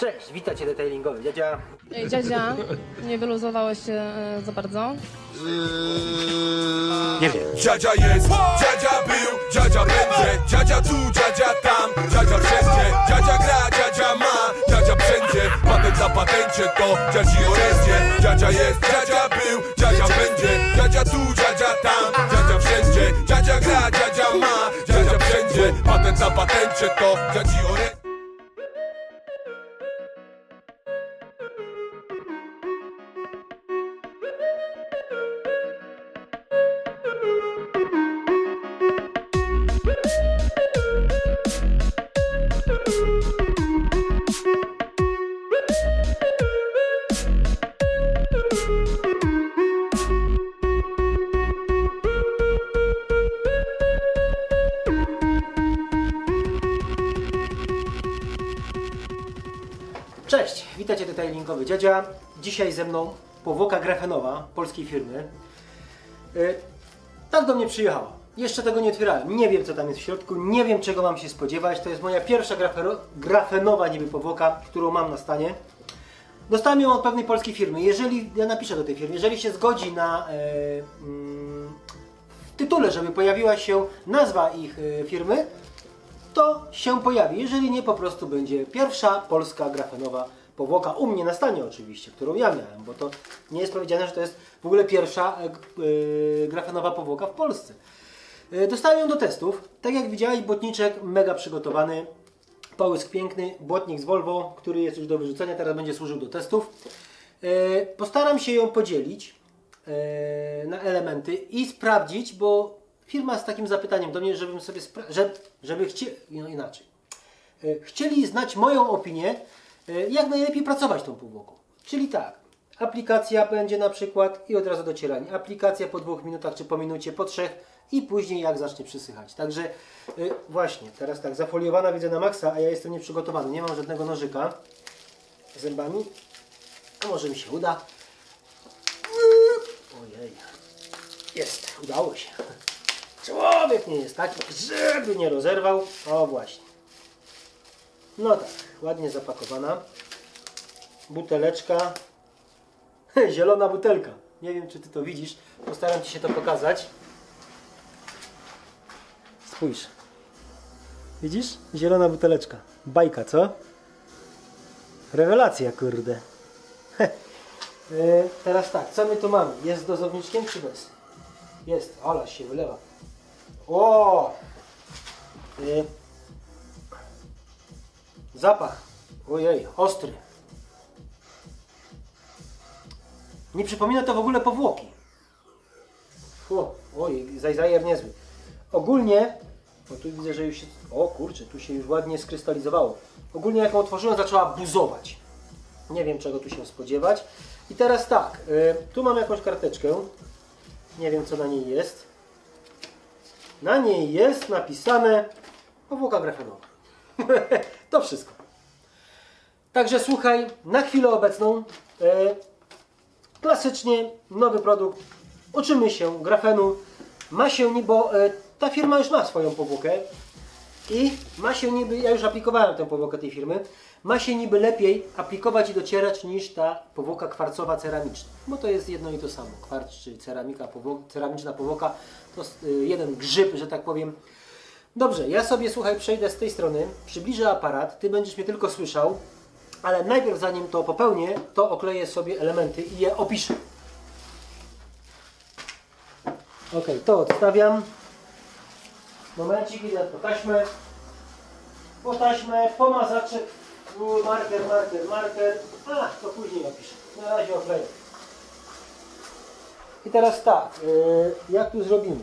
Cześć, witajcie detailingowy. Dziadzia. Ej, dziadzia, nie wyluzowałeś się e, za bardzo? Nie wiem. Dziadzia jest, dziadzia był, dziadzia będzie Dziadzia tu, dziadzia tam, dziadzia wszędzie Dziadzia gra, dziadzia ma, dziadzia wszędzie Patent na patencie to dziadzi orędzie Dziadzia jest, dziadzia był, dziadzia będzie Dziadzia tu, dziadzia tam, dziadzia wszędzie Dziadzia gra, dziadzia ma, dziadzia wszędzie Patent na patencie to dziadzi orędzie Dziadzia. Dzisiaj ze mną powłoka grafenowa polskiej firmy. Yy, tak do mnie przyjechała. Jeszcze tego nie otwierałem. Nie wiem co tam jest w środku, nie wiem czego mam się spodziewać. To jest moja pierwsza grafenowa niby powłoka, którą mam na stanie. Dostałem ją od pewnej polskiej firmy. Jeżeli, ja napiszę do tej firmy, jeżeli się zgodzi na e, mm, w tytule, żeby pojawiła się nazwa ich e, firmy, to się pojawi. Jeżeli nie, po prostu będzie pierwsza polska grafenowa powłoka u mnie na stanie oczywiście, którą ja miałem, bo to nie jest powiedziane, że to jest w ogóle pierwsza e, grafenowa powłoka w Polsce. E, Dostałem ją do testów. Tak jak widziałeś, błotniczek mega przygotowany. Połysk piękny, błotnik z Volvo, który jest już do wyrzucenia, teraz będzie służył do testów. E, Postaram się ją podzielić na elementy i sprawdzić, bo firma z takim zapytaniem do mnie, żebym sobie spra- że, żeby chcieli, no inaczej. Chcieli znać moją opinię, jak najlepiej pracować tą półwłoką. Czyli tak, aplikacja będzie na przykład i od razu docieranie. Aplikacja po dwóch minutach, czy po minucie, po trzech i później jak zacznie przysychać. Także e, właśnie, teraz tak, zafoliowana widzę na maksa, a ja jestem nieprzygotowany, nie mam żadnego nożyka zębami. A może mi się uda. Ojej. Jest, udało się. Człowiek nie jest taki, żeby nie rozerwał. O właśnie. No tak, ładnie zapakowana. Buteleczka. Zielona butelka. Nie wiem, czy ty to widzisz. Postaram ci się to pokazać. Spójrz. Widzisz? Zielona buteleczka. Bajka, co? Rewelacja, kurde. E, Teraz tak, co my tu mamy? Jest z dozowniczkiem czy bez? Jest, ala się wylewa. O! E, Zapach. Ojej, ostry. Nie przypomina to w ogóle powłoki. O, oj, zajzajer niezły. Ogólnie, bo tu widzę, że już się, o kurczę, tu się już ładnie skrystalizowało. Ogólnie jak ją otworzyłem, zaczęła buzować. Nie wiem czego tu się spodziewać. I teraz tak, y, tu mam jakąś karteczkę. Nie wiem co na niej jest. Na niej jest napisane powłoka grafenowa. to wszystko. Także słuchaj, na chwilę obecną e, klasycznie nowy produkt. Uczymy się grafenu. Ma się niby, e, ta firma już ma swoją powłokę i ma się niby, ja już aplikowałem tę powłokę tej firmy, ma się niby lepiej aplikować i docierać niż ta powłoka kwarcowa ceramiczna. Bo to jest jedno i to samo. Kwarc czy ceramika, powło- ceramiczna powłoka to y, jeden grzyb, że tak powiem. Dobrze, ja sobie słuchaj, przejdę z tej strony, przybliżę aparat, ty będziesz mnie tylko słyszał, ale najpierw zanim to popełnię, to okleję sobie elementy i je opiszę. Ok, to odstawiam. Momencik, idę po taśmę. Po taśmę, pomazaczek, u, marker, marker, marker. A, to później opiszę. Na razie okleję. I teraz tak, yy, jak tu zrobimy?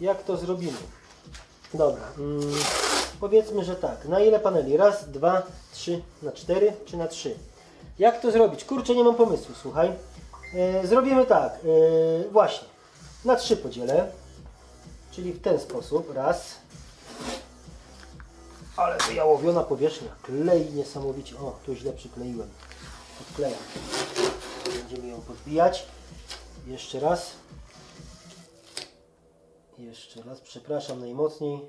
Jak to zrobimy? Dobra, mm, powiedzmy, że tak. Na ile paneli? Raz, dwa, trzy, na cztery czy na trzy? Jak to zrobić? Kurczę, nie mam pomysłu, słuchaj. Yy, zrobimy tak, yy, właśnie. Na trzy podzielę. Czyli w ten sposób. Raz. Ale wyjałowiona powierzchnia. Klei niesamowicie. O, tu źle przykleiłem. Odklejam. Będziemy ją podbijać. Jeszcze raz. Jeszcze raz, przepraszam najmocniej.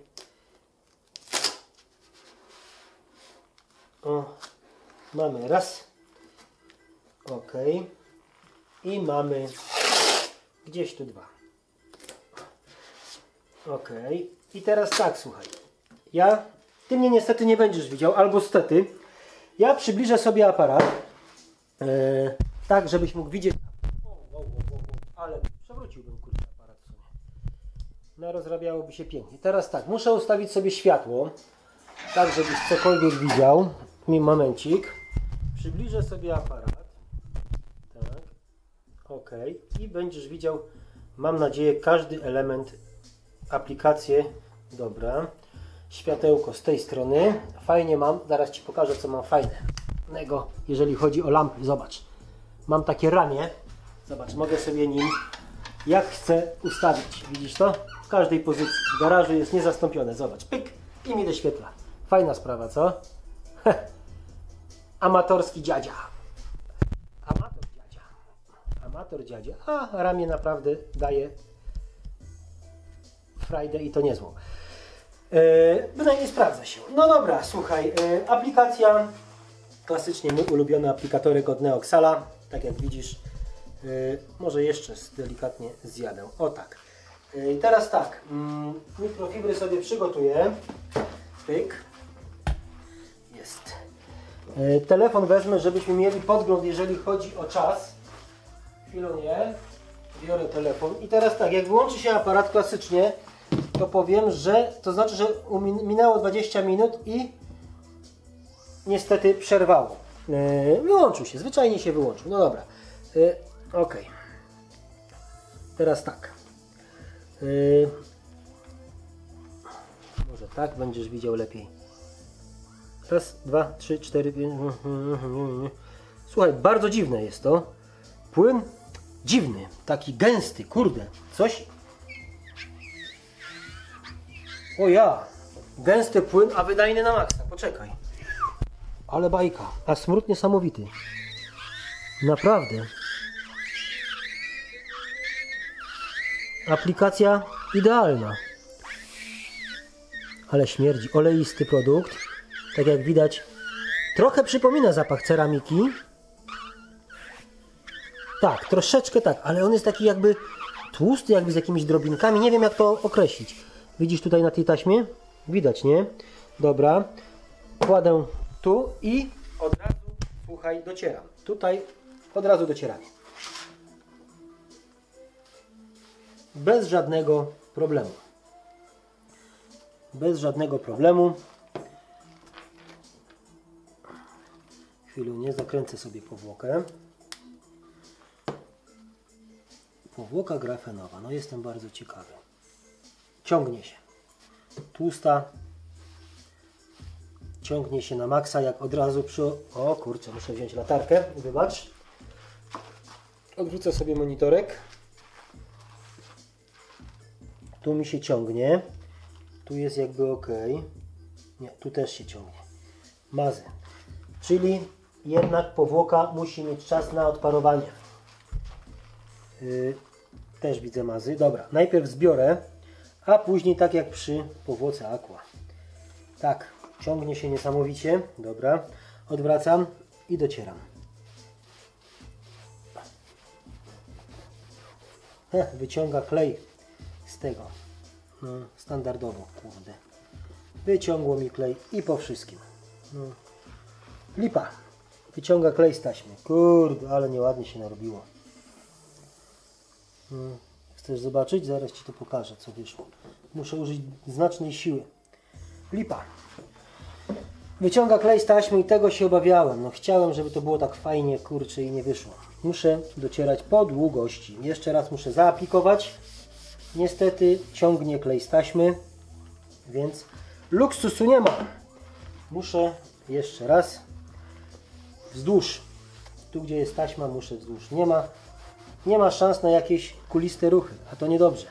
O, Mamy raz. Ok. I mamy gdzieś tu dwa. Ok. I teraz tak, słuchaj. Ja, ty mnie niestety nie będziesz widział, albo stety. Ja przybliżę sobie aparat. e, tak, żebyś mógł widzieć. O, o, o, o, o, ale przewróciłbym kurczę aparat w sumie. No rozrabiałoby się pięknie. Teraz tak, muszę ustawić sobie światło. Tak, żebyś cokolwiek widział. Mi momencik. Przybliżę sobie aparat. Tak. Ok. I będziesz widział, mam nadzieję, każdy element aplikację. Dobra. Światełko z tej strony. Fajnie mam. Zaraz Ci pokażę, co mam fajnego, jeżeli chodzi o lampy. Zobacz. Mam takie ramię. Zobacz, mogę sobie nim jak chcę ustawić. Widzisz to? W każdej pozycji. W garażu jest niezastąpione. Zobacz. Pyk i mi doświetla. Fajna sprawa, co? Amatorski dziadzia. Amator dziadzia. Amator dziadzia. A ramię naprawdę daje frajdę i to niezłą. Yy, bynajmniej sprawdza się. No dobra, słuchaj. Yy, aplikacja klasycznie mój ulubiony aplikatorek od Neoxala. Tak jak widzisz, yy, może jeszcze delikatnie zjadę. O tak. Yy, teraz tak. Mm, mikrofibry sobie przygotuję. Pyk. Jest. Yy, telefon wezmę, żebyśmy mieli podgląd, jeżeli chodzi o czas. Chwilę Biorę telefon. I teraz tak, jak wyłączy się aparat klasycznie, to powiem, że to znaczy, że minęło 20 minut i niestety przerwało. Yy, wyłączył się, zwyczajnie się wyłączył. No dobra. Yy, ok. Teraz tak. Yy, może tak będziesz widział lepiej. Raz, dwa, trzy, cztery, pięć. Słuchaj, bardzo dziwne jest to. Płyn dziwny, taki gęsty, kurde. Coś. O ja! Gęsty płyn, a wydajny na maksa. Poczekaj. Ale bajka. A smród niesamowity. Naprawdę. Aplikacja idealna. Ale śmierdzi. Oleisty produkt. Tak jak widać, trochę przypomina zapach ceramiki. Tak, troszeczkę tak, ale on jest taki jakby tłusty, jakby z jakimiś drobinkami. Nie wiem jak to określić. Widzisz tutaj na tej taśmie? Widać, nie? Dobra. Kładę tu i od razu, słuchaj, docieram. Tutaj od razu docieram. Bez żadnego problemu. Bez żadnego problemu. Chwilę nie zakręcę sobie powłokę. Powłoka grafenowa. No jestem bardzo ciekawy. Ciągnie się. Tłusta. Ciągnie się na maksa, jak od razu przy... O kurczę, muszę wziąć latarkę. Wybacz. Odwrócę sobie monitorek. Tu mi się ciągnie. Tu jest jakby ok. Nie, tu też się ciągnie. Mazy. Czyli jednak powłoka musi mieć czas na odparowanie. Yy, też widzę mazy. Dobra, najpierw zbiorę, a później tak jak przy powłoce aqua. Tak, ciągnie się niesamowicie. Dobra, odwracam i docieram. Wyciąga klej tego. No, standardowo, kurde. Wyciągło mi klej i po wszystkim. No. Lipa. Wyciąga klej z taśmy. Kurde, ale nieładnie się narobiło. Mm, Chcesz zobaczyć? Zaraz Ci to pokażę, co wyszło. Muszę użyć znacznej siły. Lipa. Wyciąga klej z taśmy i tego się obawiałem. No chciałem, żeby to było tak fajnie, kurczę i nie wyszło. Muszę docierać po długości. Jeszcze raz muszę zaaplikować. Niestety ciągnie klej z taśmy, więc luksusu nie ma. Muszę jeszcze raz wzdłuż. Tu, gdzie jest taśma, muszę wzdłuż. Nie ma, nie ma szans na jakieś kuliste ruchy, a to niedobrze.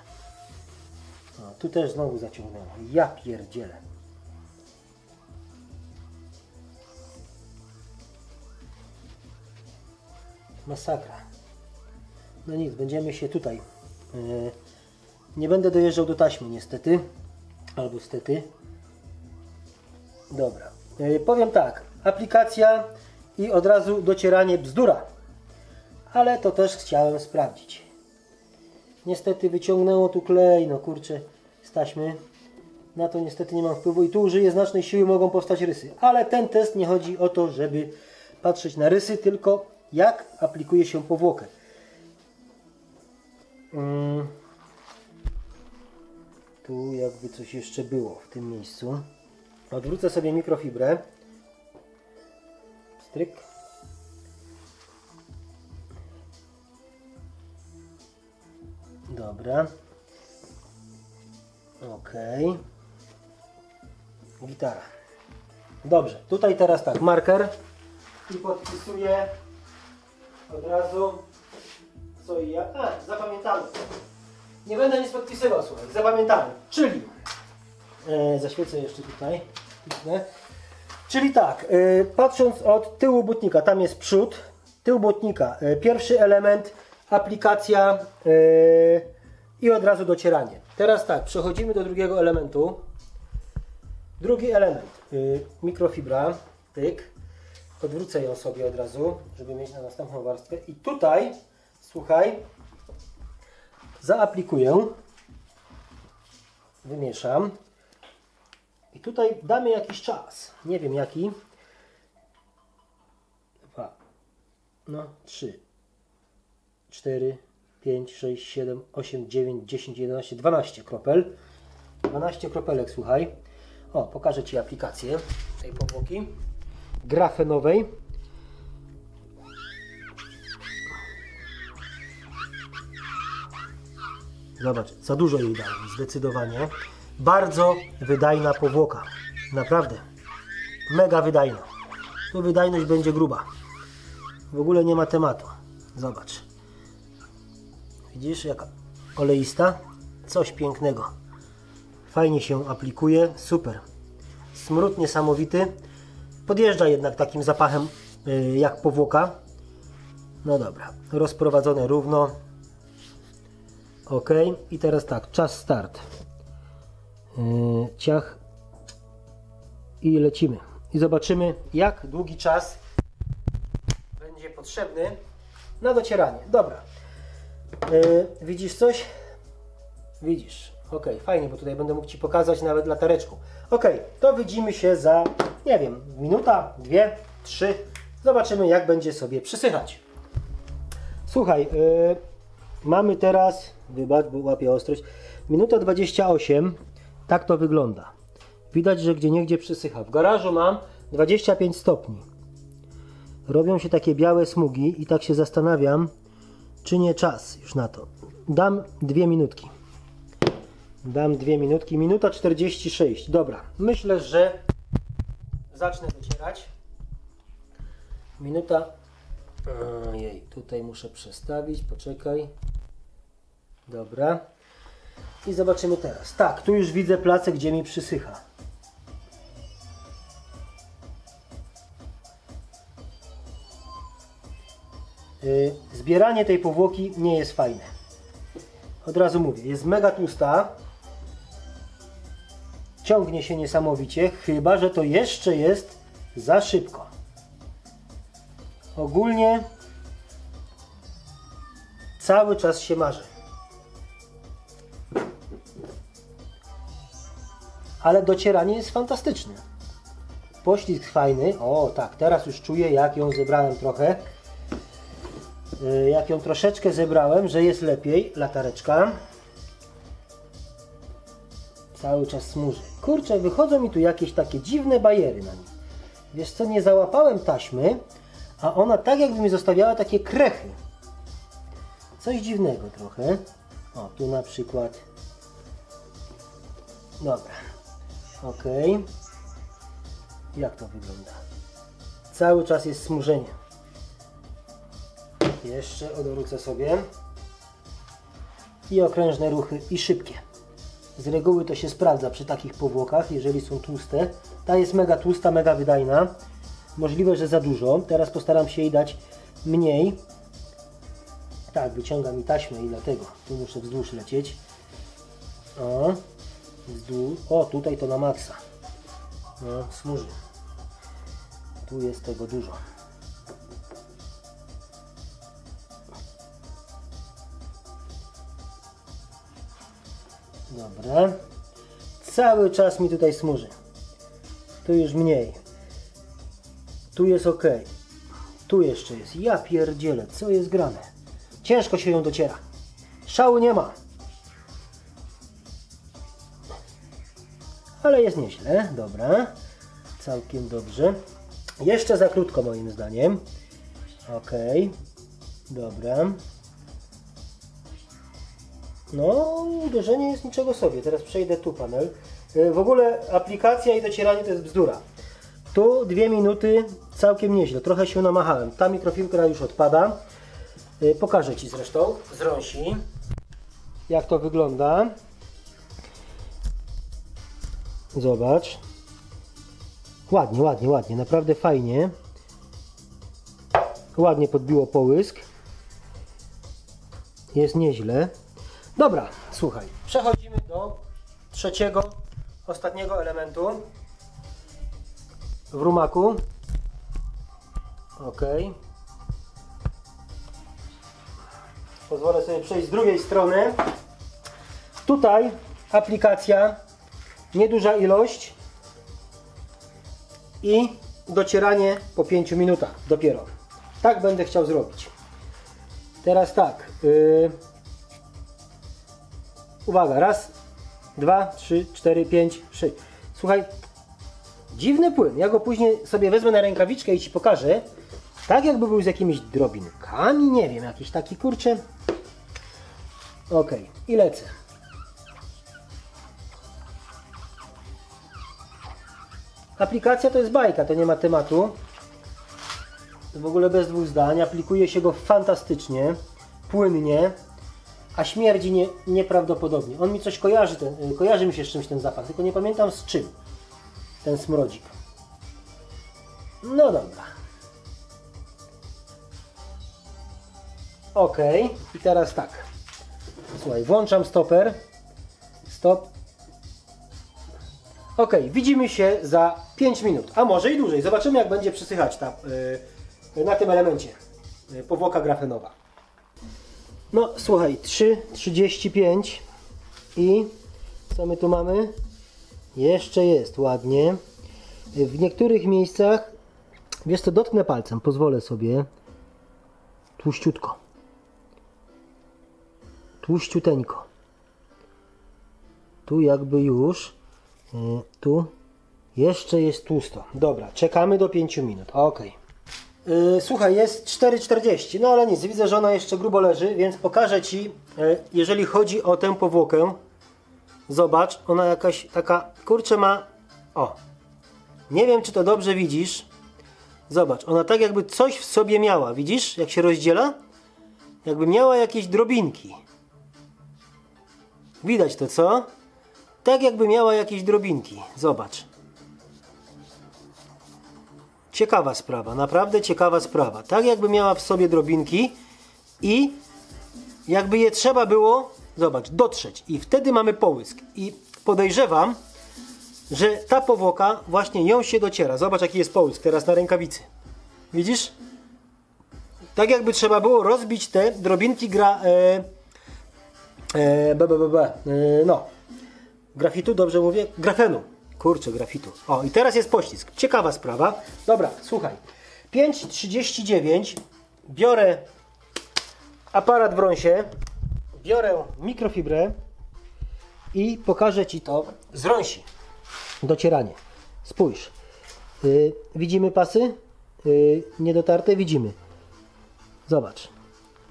O, tu też znowu zaciągnęło. Ja pierdzielę. Masakra. No nic, będziemy się tutaj. Yy, nie będę dojeżdżał do taśmy niestety. Albo stety. Dobra. Yy, powiem tak. Aplikacja i od razu docieranie bzdura. Ale to też chciałem sprawdzić. Niestety wyciągnęło tu klej, no kurczę, z taśmy. Na to niestety nie mam wpływu i tu użyję znacznej siły, mogą powstać rysy. Ale ten test nie chodzi o to, żeby patrzeć na rysy, tylko jak aplikuje się powłokę. Mm. Tu jakby coś jeszcze było w tym miejscu. Odwrócę sobie mikrofibrę. Stryk. Dobra. Ok. Gitara. Dobrze. Tutaj teraz tak, marker. I podpisuję od razu co i jak. A, zapamiętamy. Nie będę nic podpisywał, słuchaj. Zapamiętamy. Czyli e, zaświecę jeszcze tutaj. Czyli tak, e, patrząc od tyłu butnika, tam jest przód, tył butnika, e, pierwszy element, aplikacja e, i od razu docieranie. Teraz tak, przechodzimy do drugiego elementu. Drugi element, y, mikrofibra, tyk. Odwrócę ją sobie od razu, żeby mieć na następną warstwę. I tutaj, słuchaj, zaaplikuję, wymieszam. I tutaj damy jakiś czas. Nie wiem jaki. Dwa, no trzy, cztery, pięć, sześć, siedem, osiem, dziewięć, dziesięć, jedenaście, dwanaście kropel. 12 kropelek, słuchaj. O, pokażę Ci aplikację tej powłoki grafenowej. Zobacz, za dużo jej dałem, zdecydowanie. Bardzo wydajna powłoka. Naprawdę. Mega wydajna. Tu wydajność będzie gruba. W ogóle nie ma tematu. Zobacz. Widzisz, jaka oleista? Coś pięknego. Fajnie się aplikuje, super. Smród niesamowity. Podjeżdża jednak takim zapachem y, jak powłoka. No dobra, rozprowadzone równo. Ok, i teraz tak, czas start. Yy, ciach i lecimy. I zobaczymy, jak długi czas będzie potrzebny na docieranie. Dobra. Yy, widzisz coś? Widzisz. Ok, fajnie, bo tutaj będę mógł Ci pokazać nawet latareczką. Ok, to widzimy się za, nie wiem, minuta, dwie, trzy. Zobaczymy, jak będzie sobie przysychać. Słuchaj, yy, mamy teraz, wybacz, bo łapię ostrość, minuta 28. Tak to wygląda. Widać, że gdzie niegdzie przysycha. W garażu mam 25 stopni. Robią się takie białe smugi i tak się zastanawiam, czy nie czas już na to. Dam dwie minutki. Dam dwie minutki. Minuta 46. Dobra. Myślę, że zacznę docierać. Minuta. Ojej, tutaj muszę przestawić. Poczekaj. Dobra. I zobaczymy teraz. Tak, tu już widzę placek, gdzie mi przysycha. Yy, Zbieranie tej powłoki nie jest fajne. Od razu mówię, jest mega tłusta. Ciągnie się niesamowicie, chyba że to jeszcze jest za szybko. Ogólnie cały czas się marzy. Ale docieranie jest fantastyczne. Poślizg fajny. O tak, teraz już czuję jak ją zebrałem trochę. Yy, Jak ją troszeczkę zebrałem, że jest lepiej. Latareczka. Cały czas smuży. Kurczę, wychodzą mi tu jakieś takie dziwne bajery na nim. Wiesz co, nie załapałem taśmy, a ona tak jakby mi zostawiała takie krechy. Coś dziwnego trochę. O, tu na przykład. Dobra. Ok. Jak to wygląda? Cały czas jest smużenie. Jeszcze odwrócę sobie. I okrężne ruchy i szybkie. Z reguły to się sprawdza przy takich powłokach, jeżeli są tłuste. Ta jest mega tłusta, mega wydajna. Możliwe, że za dużo. Teraz postaram się jej dać mniej. Tak, wyciąga mi taśmę i dlatego tu muszę wzdłuż lecieć. O, wzdłuż. O, tutaj to na maksa. No, smuży. Tu jest tego dużo. Dobra. Cały czas mi tutaj smuży. Tu już mniej. Tu jest ok. Tu jeszcze jest. Ja pierdzielę, co jest grane. Ciężko się ją dociera. Szału nie ma. Ale jest nieźle. Dobra. Całkiem dobrze. Jeszcze za krótko moim zdaniem. Ok. Dobra. No, uderzenie jest niczego sobie. Teraz przejdę tu panel. Y, W ogóle aplikacja i docieranie to jest bzdura. Tu dwie minuty całkiem nieźle. Trochę się namachałem. Ta mikrofiltra już odpada. Y, Pokażę Ci zresztą z rąsi, jak to wygląda. Zobacz. Ładnie, ładnie, ładnie. Naprawdę fajnie. Ładnie podbiło połysk. Jest nieźle. Dobra, słuchaj. Przechodzimy do trzeciego, ostatniego elementu w rumaku. Ok. Pozwolę sobie przejść z drugiej strony. Tutaj aplikacja, nieduża ilość i docieranie po 5 minutach dopiero. Tak będę chciał zrobić. Teraz tak. Yy... Uwaga, raz, dwa, trzy, cztery, pięć, sześć. Słuchaj, dziwny płyn. Ja go później sobie wezmę na rękawiczkę i Ci pokażę. Tak jakby był z jakimiś drobinkami, nie wiem, jakiś taki kurczę. Ok, i lecę. Aplikacja to jest bajka, to nie ma tematu. W ogóle bez dwóch zdań. Aplikuje się go fantastycznie, płynnie, a śmierdzi nie, nieprawdopodobnie. On mi coś kojarzy, ten, y, kojarzy mi się z czymś ten zapach, tylko nie pamiętam z czym. Ten smrodzik. No dobra. Ok, i teraz tak. Słuchaj, włączam stoper. Stop. Ok, widzimy się za 5 minut, a może i dłużej. Zobaczymy, jak będzie przysychać ta, y, na tym elemencie y, powłoka grafenowa. No, słuchaj, 3,35 i co my tu mamy? Jeszcze jest ładnie. W niektórych miejscach, wiesz co, dotknę palcem, pozwolę sobie. Tłuściutko. Tłuściuteńko. Tu jakby już, y, tu jeszcze jest tłusto. Dobra, czekamy do 5 minut. Ok. Yy, słuchaj, jest 4,40, no ale nic, widzę, że ona jeszcze grubo leży, więc pokażę Ci, yy, jeżeli chodzi o tę powłokę. Zobacz, ona jakaś taka, kurczę ma, o, nie wiem czy to dobrze widzisz. Zobacz, ona tak jakby coś w sobie miała, widzisz, jak się rozdziela? Jakby miała jakieś drobinki. Widać to, co? Tak jakby miała jakieś drobinki, zobacz. Ciekawa sprawa, naprawdę ciekawa sprawa. Tak jakby miała w sobie drobinki i jakby je trzeba było, zobacz, dotrzeć. I wtedy mamy połysk. I podejrzewam, że ta powłoka właśnie ją się dociera. Zobacz jaki jest połysk teraz na rękawicy. Widzisz? Tak jakby trzeba było rozbić te drobinki gra... E, e, b, b, b, b, e, no. Grafitu, dobrze mówię? Grafenu. Kurczę, grafitu. O, i teraz jest poślizg. Ciekawa sprawa. Dobra, słuchaj. 5,39. Biorę aparat w rąsie. Biorę mikrofibrę i pokażę Ci to z rąsi. Docieranie. Spójrz. Yy, widzimy pasy? Yy, niedotarte? Widzimy. Zobacz.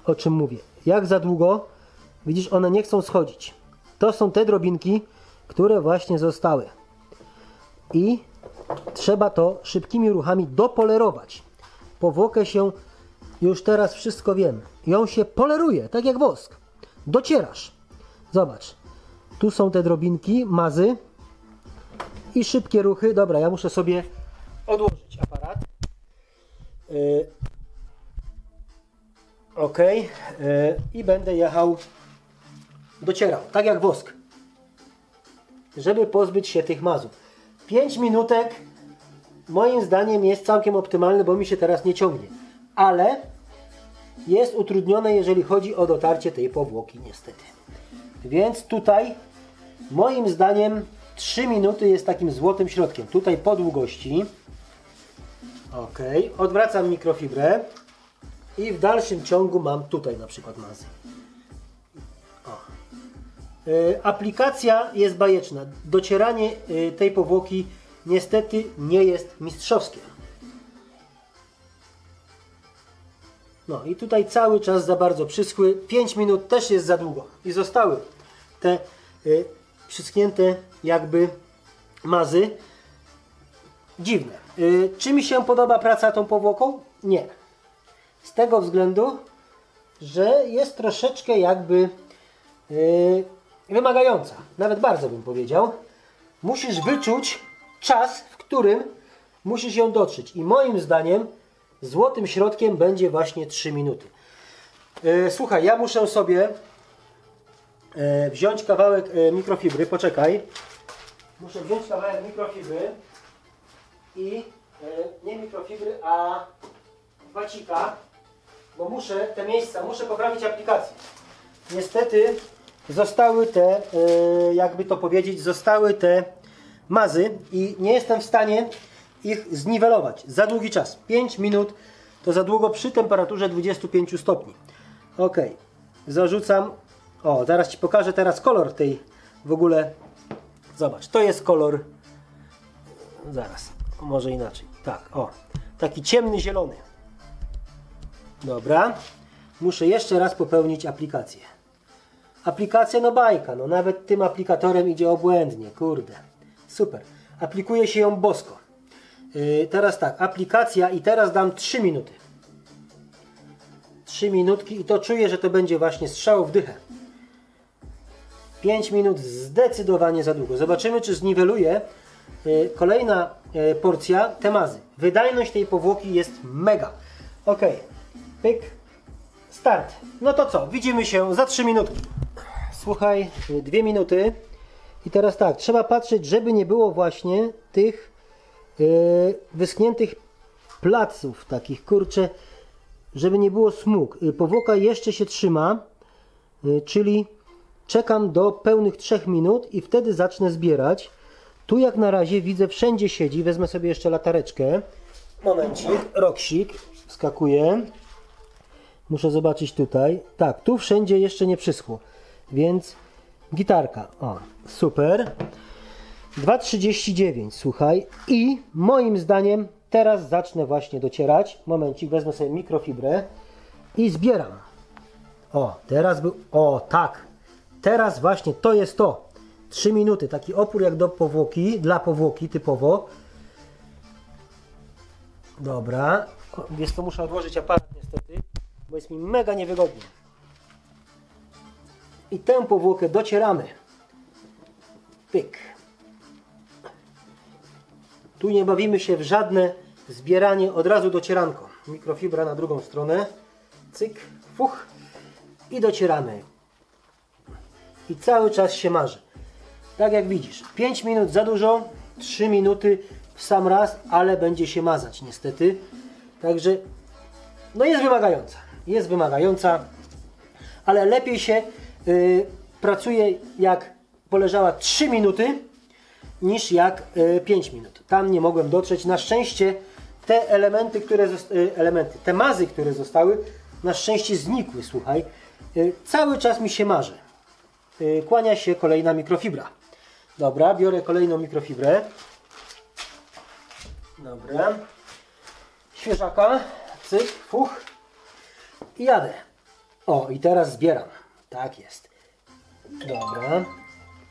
O czym mówię. Jak za długo, widzisz, one nie chcą schodzić. To są te drobinki, które właśnie zostały i trzeba to szybkimi ruchami dopolerować. Powłokę się, już teraz wszystko wiem, ją się poleruje, tak jak wosk. Docierasz. Zobacz, tu są te drobinki, mazy i szybkie ruchy. Dobra, ja muszę sobie odłożyć aparat. Yy. Ok. Yy. I będę jechał, docierał, tak jak wosk, żeby pozbyć się tych mazów. 5 minutek moim zdaniem jest całkiem optymalny, bo mi się teraz nie ciągnie. Ale jest utrudnione, jeżeli chodzi o dotarcie tej powłoki, niestety. Więc tutaj Moim zdaniem 3 minuty jest takim złotym środkiem. Tutaj po długości. Ok, odwracam mikrofibrę i w dalszym ciągu mam tutaj na przykład mazy. Y, Aplikacja jest bajeczna. Docieranie y, tej powłoki niestety nie jest mistrzowskie. No i tutaj cały czas za bardzo przyschły. 5 minut też jest za długo. I zostały te y, przyschnięte jakby mazy. Dziwne. Czy mi się podoba praca tą powłoką? Nie. Z tego względu, że jest troszeczkę jakby wymagająca. Nawet bardzo bym powiedział. Musisz wyczuć czas, w którym musisz ją dotrzeć. I moim zdaniem złotym środkiem będzie właśnie 3 minuty. E, Słuchaj, ja muszę sobie e, wziąć kawałek e, mikrofibry, poczekaj. Muszę wziąć kawałek mikrofibry i nie mikrofibry, a wacika, bo muszę te miejsca, muszę poprawić aplikację. Niestety zostały te, e, jakby to powiedzieć, zostały te mazy i nie jestem w stanie ich zniwelować. Za długi czas. 5 minut to za długo przy temperaturze 25 stopni. Ok, zarzucam. O, zaraz Ci pokażę teraz kolor tej w ogóle. Zobacz, to jest kolor. Zaraz, może inaczej. Tak, o, taki ciemny zielony. Dobra, muszę jeszcze raz popełnić aplikację. Aplikacja no bajka, no nawet tym aplikatorem idzie obłędnie, kurde. Super. Aplikuje się ją bosko. Yy, teraz tak, aplikacja i teraz dam 3 minuty. 3 minutki i to czuję, że to będzie właśnie strzał w dychę. 5 minut zdecydowanie za długo. Zobaczymy, czy zniweluje yy, kolejna yy, porcja temazy. Wydajność tej powłoki jest mega. Ok, pyk, start. No to co, widzimy się za 3 minutki. Słuchaj, 2 minuty. I teraz tak, trzeba patrzeć, żeby nie było właśnie tych yy, wyschniętych placów, takich kurcze, żeby nie było smug. Yy, powłoka jeszcze się trzyma, yy, czyli czekam do pełnych 3 minut i wtedy zacznę zbierać. Tu jak na razie widzę wszędzie siedzi, wezmę sobie jeszcze latareczkę. Momencik, roksik, wskakuje. Muszę zobaczyć tutaj. Tak, tu wszędzie jeszcze nie przyschło, więc gitarka. O, super. 2,39, słuchaj. I moim zdaniem teraz zacznę właśnie docierać. Momencik, wezmę sobie mikrofibrę i zbieram. O, teraz był. O, tak. Teraz właśnie to jest to. 3 minuty. Taki opór jak do powłoki, dla powłoki typowo. Dobra. O, Wiesz co, muszę odłożyć aparat bo jest mi mega niewygodnie. I tę powłokę docieramy. Pyk. Tu nie bawimy się w żadne zbieranie, od razu docieranko. Mikrofibra na drugą stronę. Cyk, fuch. I docieramy. I cały czas się marzy. Tak jak widzisz, 5 minut za dużo, 3 minuty w sam raz, ale będzie się mazać niestety. Także no jest wymagająca. Jest wymagająca, ale lepiej się y, pracuje jak poleżała 3 minuty niż jak y, 5 minut. Tam nie mogłem dotrzeć. Na szczęście te elementy, które y, elementy, te mazy, które zostały, na szczęście znikły, słuchaj. Y, cały czas mi się marzy. Y, kłania się kolejna mikrofibra. Dobra, biorę kolejną mikrofibrę. Dobra. Świeżaka. Cyk, fuch. I jadę. O, i teraz zbieram. Tak jest. Dobra.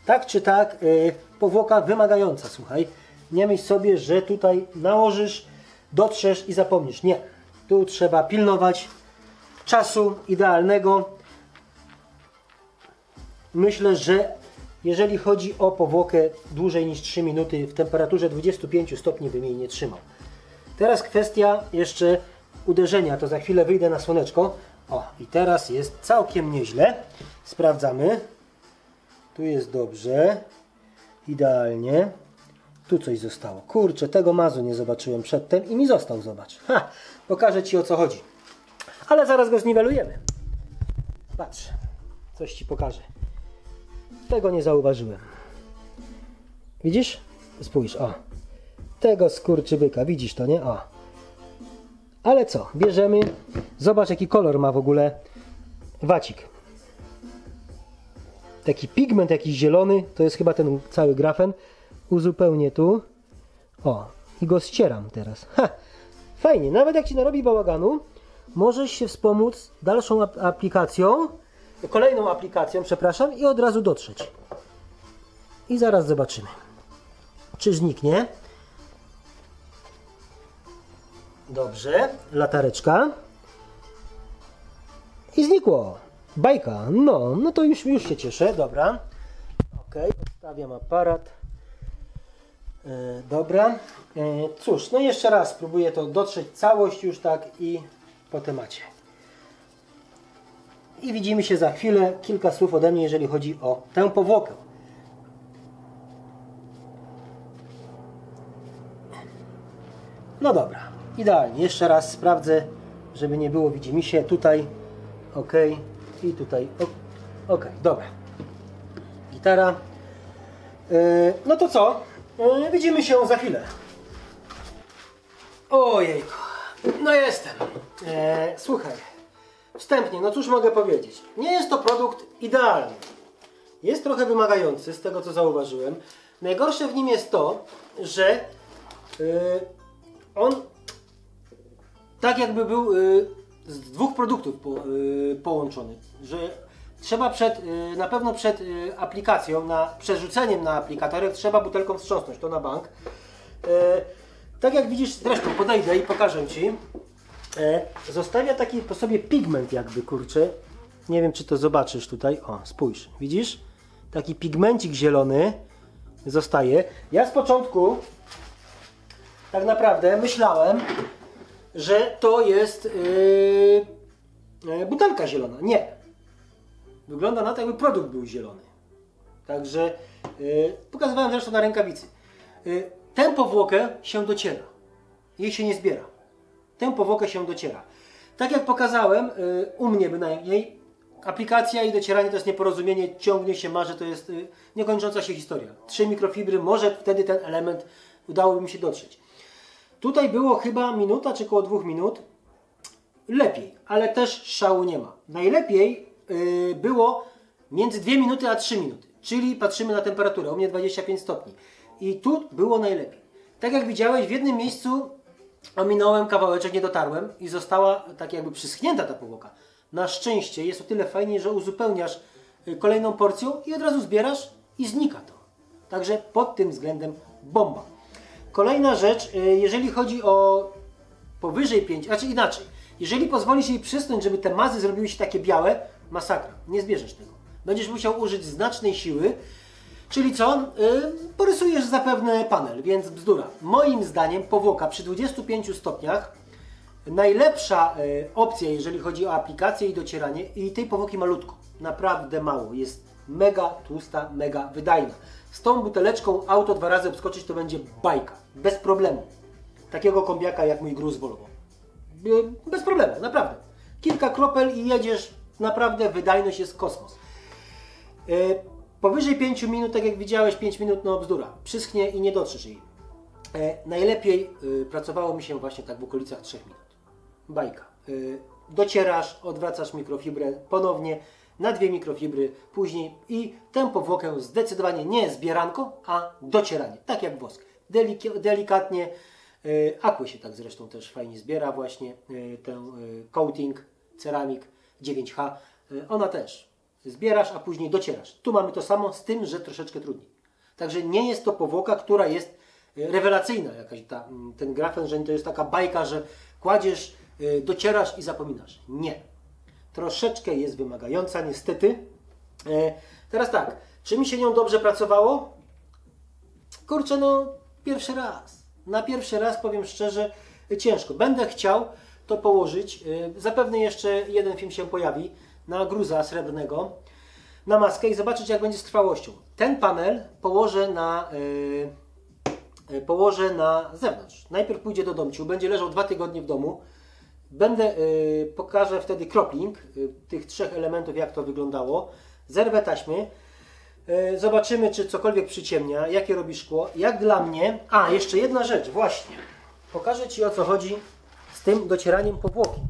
Tak czy tak, yy, powłoka wymagająca, słuchaj. Nie myśl sobie, że tutaj nałożysz, dotrzesz i zapomnisz. Nie. Tu trzeba pilnować czasu idealnego. Myślę, że jeżeli chodzi o powłokę dłużej niż 3 minuty w temperaturze 25 stopni bym jej nie trzymał. Teraz kwestia jeszcze uderzenia, to za chwilę wyjdę na słoneczko. O, i teraz jest całkiem nieźle. Sprawdzamy. Tu jest dobrze. Idealnie. Tu coś zostało. Kurczę, tego mazu nie zobaczyłem przedtem i mi został, zobacz. Ha, pokażę Ci o co chodzi. Ale zaraz go zniwelujemy. Patrz, coś Ci pokażę. Tego nie zauważyłem. Widzisz? Spójrz, o. Tego skurczybyka, widzisz to, nie? O. Ale co? Bierzemy. Zobacz, jaki kolor ma w ogóle wacik. Taki pigment jakiś zielony, to jest chyba ten cały grafen. Uzupełnię tu. O, i go ścieram teraz. Ha! Fajnie, nawet jak ci narobi bałaganu, możesz się wspomóc dalszą ap- aplikacją, kolejną aplikacją, przepraszam, i od razu dotrzeć. I zaraz zobaczymy, czy zniknie. Dobrze, latareczka. I znikło. Bajka. No, no to już, już się cieszę. Dobra. Ok, odstawiam aparat. E, dobra. E, cóż, no jeszcze raz spróbuję to dotrzeć całość już tak i po temacie. I widzimy się za chwilę. Kilka słów ode mnie, jeżeli chodzi o tę powłokę. No dobra, idealnie. Jeszcze raz sprawdzę, żeby nie było widzimy się tutaj. Ok, i tutaj. Ok, dobra. Gitara. Yy, no to co? Yy, widzimy się za chwilę. Ojejku. No jestem. E, słuchaj. Wstępnie, no cóż mogę powiedzieć. Nie jest to produkt idealny. Jest trochę wymagający, z tego co zauważyłem. Najgorsze w nim jest to, że on tak jakby był y, z dwóch produktów po, y, połączony, że trzeba przed, y, na pewno przed y, aplikacją, na przerzuceniem na aplikatorek trzeba butelką wstrząsnąć, to na bank. Y, tak jak widzisz, zresztą podejdę i pokażę Ci, y, zostawia taki po sobie pigment jakby, kurczę, nie wiem czy to zobaczysz tutaj, o spójrz, widzisz? Taki pigmencik zielony zostaje. Ja z początku tak naprawdę myślałem, że to jest yy, yy, butelka zielona. Nie. Wygląda na to, jakby produkt był zielony. Także yy, pokazywałem zresztą na rękawicy. Yy, tę powłokę się dociera. Jej się nie zbiera. Tę powłokę się dociera. Tak jak pokazałem, yy, u mnie bynajmniej, aplikacja i docieranie to jest nieporozumienie, ciągnie się, marzy, to jest yy, niekończąca się historia. Trzy mikrofibry, może wtedy ten element udałoby mi się dotrzeć. Tutaj było chyba minuta czy około dwóch minut. Lepiej, ale też szału nie ma. Najlepiej yy, było między 2 minuty a 3 minuty. Czyli patrzymy na temperaturę, u mnie 25 stopni. I tu było najlepiej. Tak jak widziałeś, w jednym miejscu ominąłem kawałeczek, nie dotarłem i została tak jakby przyschnięta ta powłoka. Na szczęście jest o tyle fajnie, że uzupełniasz y, kolejną porcją i od razu zbierasz i znika to. Także pod tym względem bomba. Kolejna rzecz, y, jeżeli chodzi o powyżej 5, znaczy inaczej, jeżeli pozwolisz jej przysnąć, żeby te mazy zrobiły się takie białe, masakra, nie zbierzesz tego. Będziesz musiał użyć znacznej siły, czyli co? Yy, porysujesz zapewne panel, więc bzdura. Moim zdaniem powłoka przy 25 stopniach najlepsza y, opcja, jeżeli chodzi o aplikację i docieranie i tej powłoki malutko, naprawdę mało, jest mega tłusta, mega wydajna. Z tą buteleczką auto dwa razy obskoczyć to będzie bajka, bez problemu. Takiego kombiaka jak mój gruz Volvo. Y, Bez problemu, naprawdę. Kilka kropel i jedziesz, naprawdę wydajność jest kosmos. Y, Powyżej 5 minut, tak jak widziałeś, 5 minut no bzdura. Przyschnie i nie dotrzesz jej. E, najlepiej pracowało mi się właśnie tak w okolicach 3 minut. Bajka. Docierasz, odwracasz mikrofibrę ponownie na dwie mikrofibry później i tę powłokę zdecydowanie nie zbieranko, a docieranie. Tak jak wosk. Delik- delikatnie. Y, Aqua się tak zresztą też fajnie zbiera właśnie y, tę y, coating ceramik 9H. Y, Ona też zbierasz, a później docierasz. Tu mamy to samo, z tym, że troszeczkę trudniej. Także nie jest to powłoka, która jest rewelacyjna, jakaś ta, ten grafen, że to jest taka bajka, że kładziesz, docierasz i zapominasz. Nie. Troszeczkę jest wymagająca, niestety. E, Teraz tak, czy mi się nią dobrze pracowało? Kurczę, no pierwszy raz. Na pierwszy raz powiem szczerze, ciężko. Będę chciał to położyć. y, Zapewne jeszcze jeden film się pojawi na gruza srebrnego, na maskę i zobaczyć jak będzie z trwałością. Ten panel położę na, y, położę na zewnątrz. Najpierw pójdzie do domciu, będzie leżał dwa tygodnie w domu. Będę, y, pokażę wtedy cropping y, tych trzech elementów, jak to wyglądało. Zerwę taśmy. E, Zobaczymy, czy cokolwiek przyciemnia, jakie robi szkło. Jak dla mnie... A, jeszcze jedna rzecz, właśnie. Pokażę Ci o co chodzi z tym docieraniem powłoki.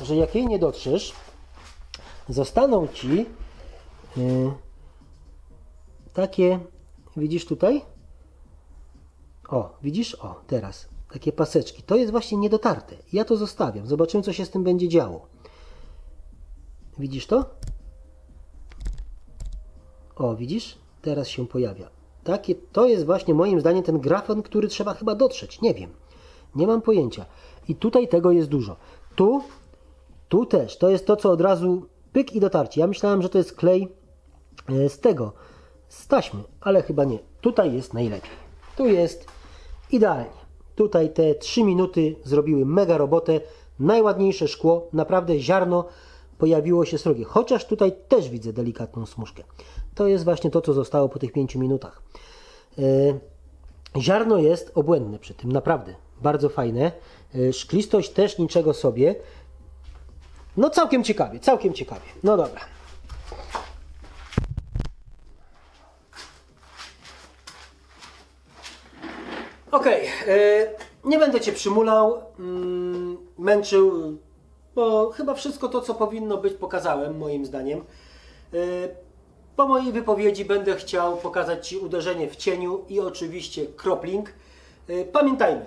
Że jak jej nie dotrzesz, zostaną Ci y, takie, widzisz tutaj? O, widzisz? O, teraz. Takie paseczki. To jest właśnie niedotarte. Ja to zostawiam. Zobaczymy, co się z tym będzie działo. Widzisz to? O, widzisz? Teraz się pojawia. Takie, to jest właśnie moim zdaniem ten grafon, który trzeba chyba dotrzeć. Nie wiem. Nie mam pojęcia. I tutaj tego jest dużo. Tu, tu też. To jest to, co od razu pyk i dotarcie. Ja myślałem, że to jest klej e, z tego, z taśmy, ale chyba nie. Tutaj jest najlepiej. Tu jest idealnie. Tutaj te 3 minuty zrobiły mega robotę. Najładniejsze szkło, naprawdę ziarno pojawiło się srogie. Chociaż tutaj też widzę delikatną smuszkę. To jest właśnie to, co zostało po tych 5 minutach. E, Ziarno jest obłędne przy tym, naprawdę. Bardzo fajne. E, Szklistość też niczego sobie. No całkiem ciekawie, całkiem ciekawie. No dobra. Okej, e, nie będę Cię przymulał, mm, męczył, bo chyba wszystko to, co powinno być, pokazałem, moim zdaniem. E, Po mojej wypowiedzi będę chciał pokazać Ci uderzenie w cieniu i oczywiście kropling. E, Pamiętajmy,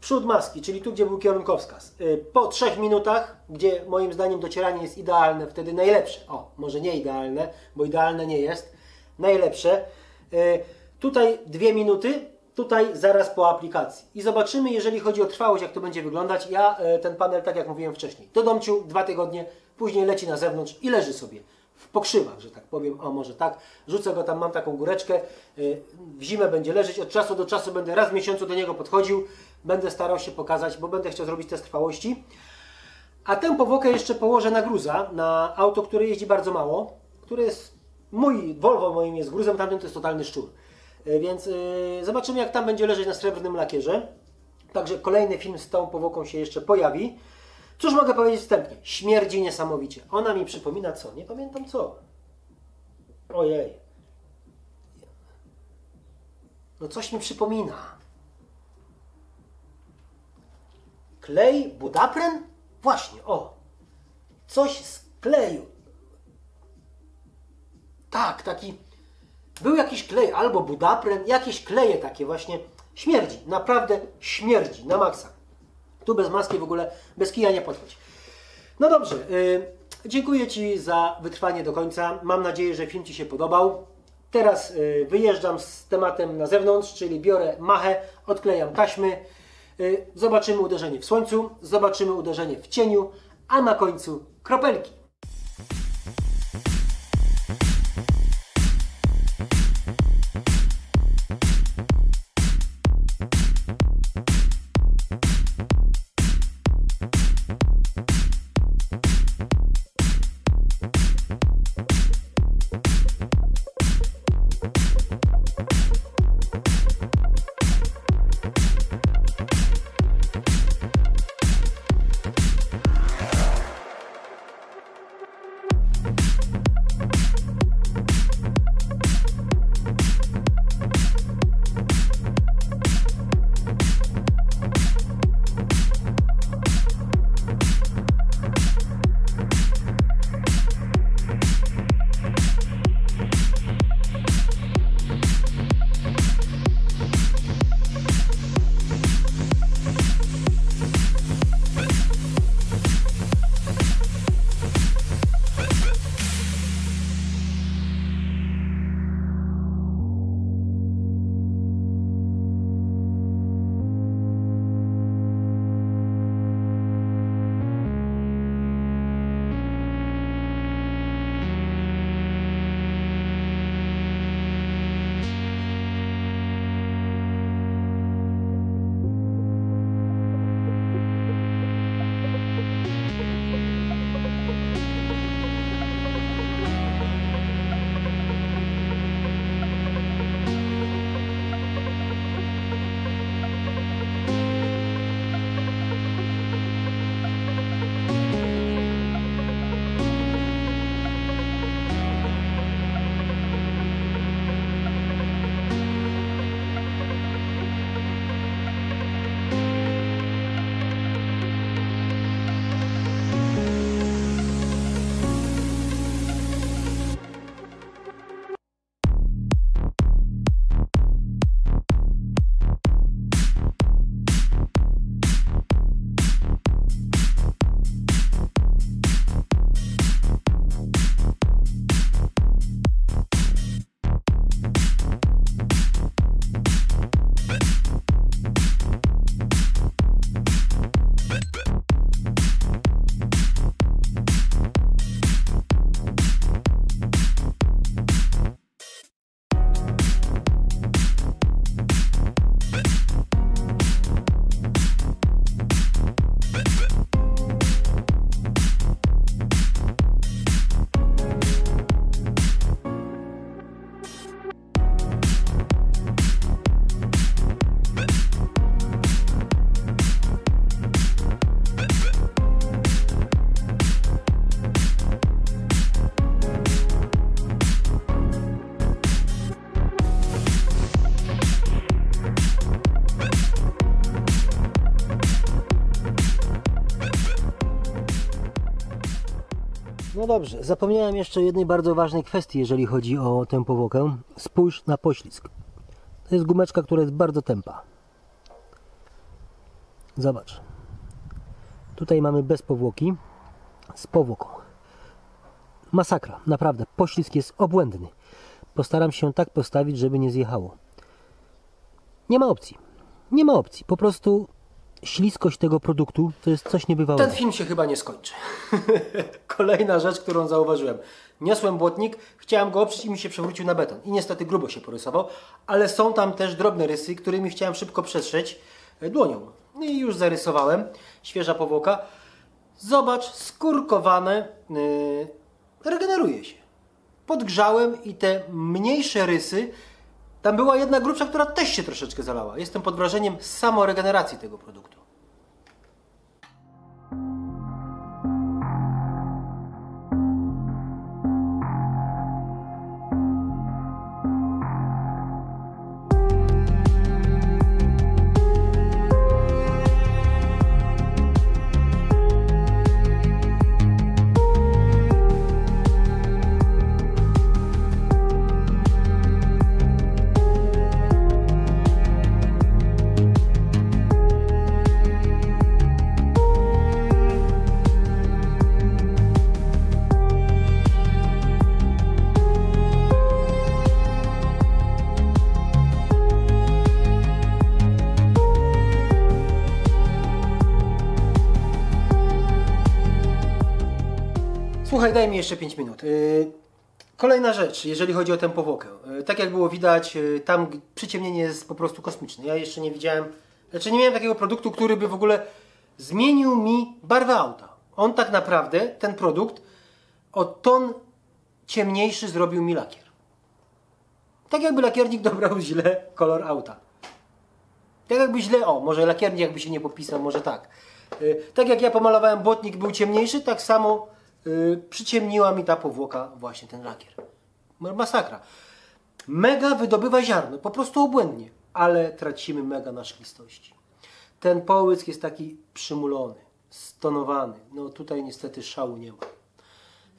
przód maski, czyli tu, gdzie był kierunkowskaz. Po trzech minutach, gdzie moim zdaniem docieranie jest idealne, wtedy najlepsze. O, może nie idealne, bo idealne nie jest. Najlepsze. Tutaj dwie minuty, tutaj zaraz po aplikacji. I zobaczymy, jeżeli chodzi o trwałość, jak to będzie wyglądać. Ja e, ten panel, tak jak mówiłem wcześniej, do domciu dwa tygodnie, później leci na zewnątrz i leży sobie w pokrzywach, że tak powiem, o może tak. Rzucę go tam, mam taką góreczkę, y, w zimę będzie leżeć, od czasu do czasu będę raz w miesiącu do niego podchodził, będę starał się pokazać, bo będę chciał zrobić test trwałości. A tę powłokę jeszcze położę na gruza, na auto, które jeździ bardzo mało, które jest mój, Volvo moim jest gruzem, tamten to jest totalny szczur. Y, Więc y, zobaczymy jak tam będzie leżeć na srebrnym lakierze. Także kolejny film z tą powłoką się jeszcze pojawi. Cóż mogę powiedzieć wstępnie? Śmierdzi niesamowicie. Ona mi przypomina co? Nie pamiętam co. Ojej. No coś mi przypomina. Klej Budapren? Właśnie, o. Coś z kleju. Tak, taki. Był jakiś klej, albo Budapren, jakieś kleje takie właśnie. Śmierdzi, naprawdę śmierdzi, na maksa. Tu bez maski w ogóle, bez kija nie podchodź. No dobrze, y, dziękuję Ci za wytrwanie do końca. Mam nadzieję, że film Ci się podobał. Teraz y, wyjeżdżam z tematem na zewnątrz, czyli biorę machę, odklejam taśmy. Y, zobaczymy uderzenie w słońcu, zobaczymy uderzenie w cieniu, a na końcu kropelki. No dobrze, zapomniałem jeszcze o jednej bardzo ważnej kwestii, jeżeli chodzi o tę powłokę. Spójrz na poślizg. To jest gumeczka, która jest bardzo tępa. Zobacz. Tutaj mamy bez powłoki, z powłoką. Masakra, naprawdę. Poślizg jest obłędny. Postaram się tak postawić, żeby nie zjechało. Nie ma opcji. Nie ma opcji. Po prostu śliskość tego produktu to jest coś niebywałego. Ten film się chyba nie skończy. Kolejna rzecz, którą zauważyłem. Niosłem błotnik, chciałem go oprzeć i mi się przewrócił na beton. I niestety grubo się porysował, ale są tam też drobne rysy, którymi chciałem szybko przetrzeć e, dłonią. I już zarysowałem. Świeża powłoka. Zobacz, skórkowane. Yy, regeneruje się. Podgrzałem i te mniejsze rysy tam była jedna grubsza, która też się troszeczkę zalała. Jestem pod wrażeniem samoregeneracji tego produktu. Słuchaj, daj mi jeszcze 5 minut. Yy, Kolejna rzecz, jeżeli chodzi o tę powłokę. Yy, Tak jak było widać, yy, tam przyciemnienie jest po prostu kosmiczne. Ja jeszcze nie widziałem, znaczy nie miałem takiego produktu, który by w ogóle zmienił mi barwę auta. On tak naprawdę, ten produkt, o ton ciemniejszy zrobił mi lakier. Tak jakby lakiernik dobrał źle kolor auta. Tak jakby źle, o, może lakiernik jakby się nie popisał, może tak. Y, tak jak ja pomalowałem błotnik, był ciemniejszy, tak samo y, przyciemniła mi ta powłoka właśnie ten lakier. Ma- Masakra. Mega wydobywa ziarno, po prostu obłędnie, ale tracimy mega na szklistości. Ten połysk jest taki przymulony, stonowany. No tutaj niestety szału nie ma.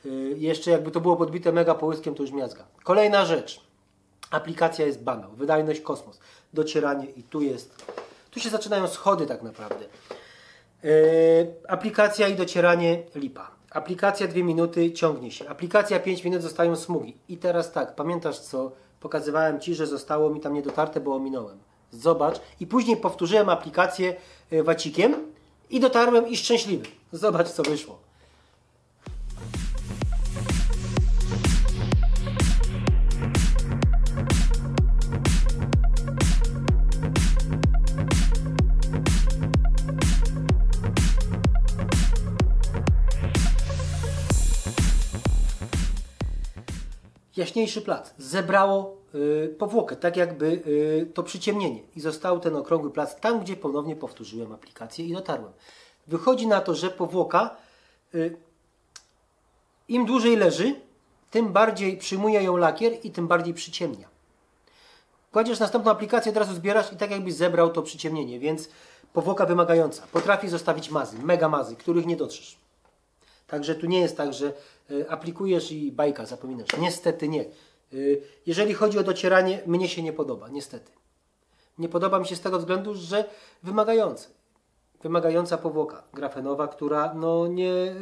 Y, jeszcze jakby to było podbite mega połyskiem, to już miazga. Kolejna rzecz. Aplikacja jest banał, wydajność kosmos, docieranie i tu jest, tu się zaczynają schody tak naprawdę. Yy, aplikacja i docieranie lipa. Aplikacja 2 minuty ciągnie się. Aplikacja 5 minut zostają smugi. I teraz tak, pamiętasz co pokazywałem Ci, że zostało mi tam niedotarte, bo ominąłem. Zobacz. I później powtórzyłem aplikację yy, wacikiem i dotarłem i szczęśliwy. Zobacz co wyszło. Jaśniejszy plac. Zebrało y, powłokę, tak jakby y, to przyciemnienie. I został ten okrągły plac tam, gdzie ponownie powtórzyłem aplikację i dotarłem. Wychodzi na to, że powłoka y, im dłużej leży, tym bardziej przyjmuje ją lakier i tym bardziej przyciemnia. Kładziesz następną aplikację, od razu zbierasz i tak jakbyś zebrał to przyciemnienie, więc powłoka wymagająca. Potrafi zostawić mazy, mega mazy, których nie dotrzesz. Także tu nie jest tak, że y, aplikujesz i bajka zapominasz. Niestety nie. Y, jeżeli chodzi o docieranie, mnie się nie podoba, niestety. Nie podoba mi się z tego względu, że wymagające. Wymagająca powłoka grafenowa, która no nie,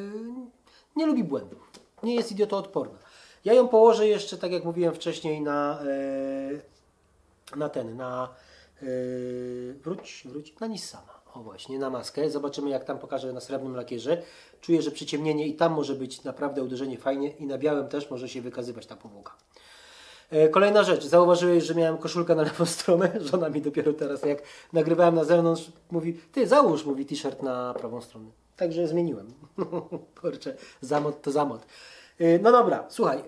nie lubi błędów. Nie jest idiotoodporna. Ja ją położę jeszcze, tak jak mówiłem wcześniej, na, e, na ten, na e, wróć, wróć, na Nissana. O właśnie, na maskę. Zobaczymy jak tam pokażę na srebrnym lakierze. Czuję, że przyciemnienie i tam może być naprawdę uderzenie fajnie i na białym też może się wykazywać ta powłoka. E, Kolejna rzecz. Zauważyłeś, że miałem koszulkę na lewą stronę. Żona mi dopiero teraz, jak nagrywałem na zewnątrz, mówi, ty załóż, mówi t-shirt na prawą stronę. Także zmieniłem. Kurczę, zamot to zamot. E, No dobra, słuchaj, e,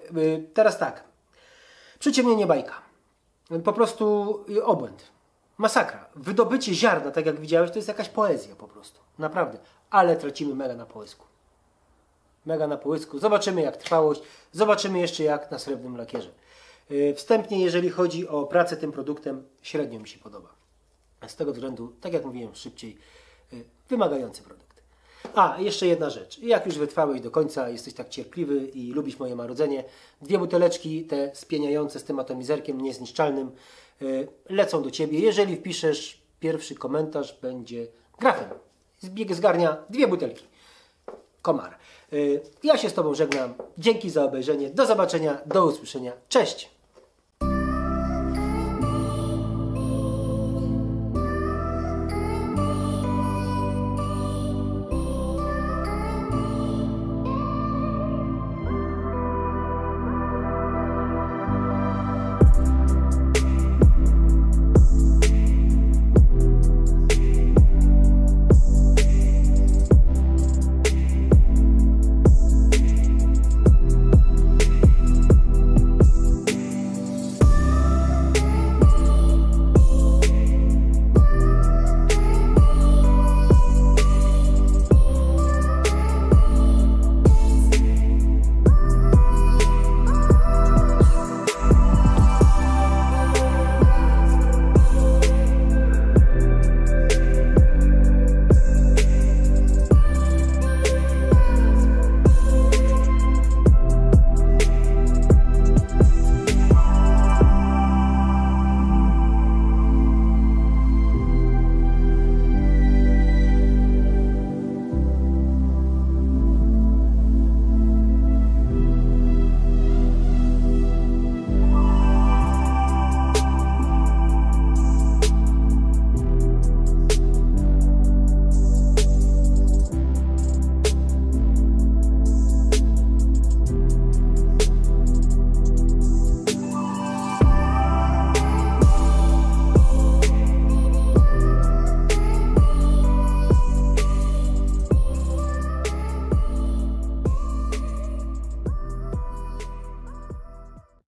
teraz tak. Przyciemnienie bajka. Po prostu obłęd. Masakra. Wydobycie ziarna, tak jak widziałeś, to jest jakaś poezja po prostu. Naprawdę. Ale tracimy mega na połysku. Mega na połysku. Zobaczymy jak trwałość. Zobaczymy jeszcze jak na srebrnym lakierze. Yy, Wstępnie, jeżeli chodzi o pracę tym produktem, średnio mi się podoba. Z tego względu, tak jak mówiłem szybciej, yy, wymagający produkt. A, jeszcze jedna rzecz. Jak już wytrwałeś do końca, jesteś tak cierpliwy i lubisz moje marudzenie, dwie buteleczki, te spieniające z tym atomizerkiem niezniszczalnym, lecą do Ciebie. Jeżeli wpiszesz pierwszy komentarz, będzie grafem. Zbieg zgarnia dwie butelki. Komar. Yy, ja się z Tobą żegnam. Dzięki za obejrzenie. Do zobaczenia, do usłyszenia. Cześć!